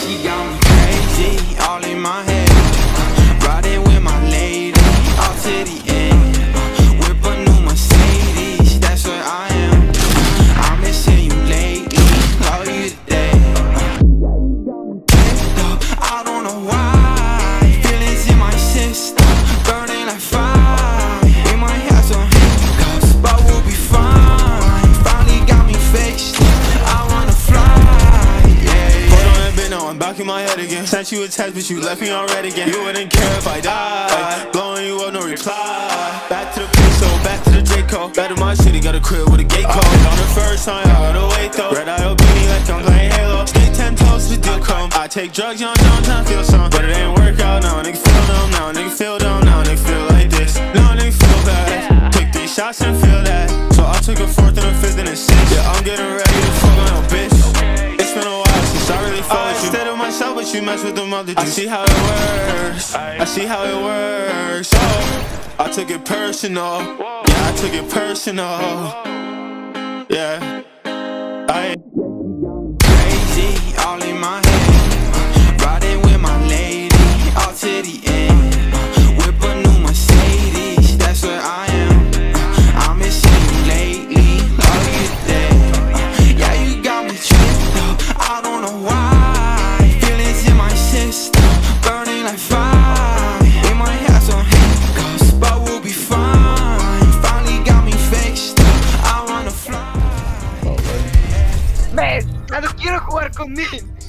She got in my head again. Sent you a text, but you left me on read again. You wouldn't care if I died. Blowing you up, no reply. Back to the peso, back to the Draco. Back to my city, got a crib with a gate code. Uh, on the first time, I gotta wait though. Red eye bikini like I'm playing Halo. Stay ten toes to the deal come. I take drugs, young, young, to feel some. But it ain't work out now. Nigga feel numb now. Nigga feel down now. Nigga feel like this. Now nigga feel bad. Took three shots and feel that. So I took a fourth and a fifth and a sixth. Yeah, I'm getting ready to fuck on but you mess with them the mother. I see how it works. I see how it works. Oh, I took it personal. Yeah, I took it personal. Yeah. I. crazy, all in my head. no quiero jugar con Nin!